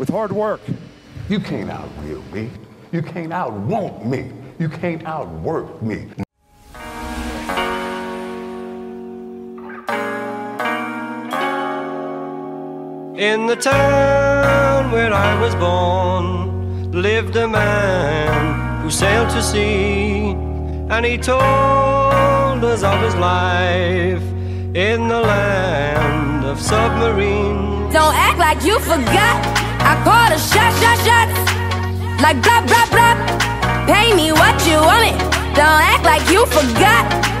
with hard work. You can't outwill me. You can't outwant me. You can't outwork me. In the town where I was born lived a man who sailed to sea, and he told us of his life in the land of submarines. Don't act like you forgot. I call a shot, shot, shots. Like blah, blah, blah. Pay me what you want it. Don't act like you forgot.